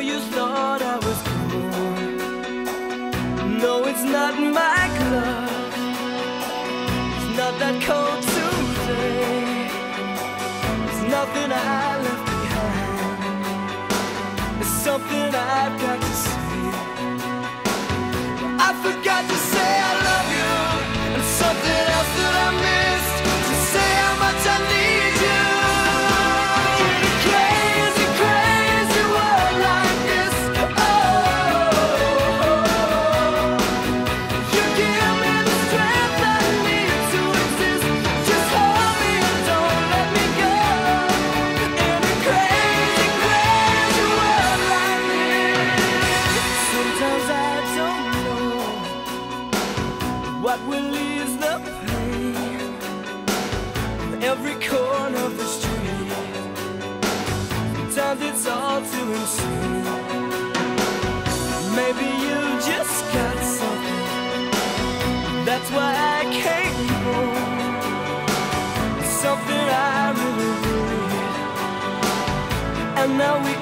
you thought I was cool. No, it's not my glove. It's not that cold Tuesday. It's nothing I left behind. It's something I've got to say. I forgot to. What will ease the pain. Every corner of the street, sometimes it's all too insane. Maybe you just got something. That's why I came home. Something I really need. And now we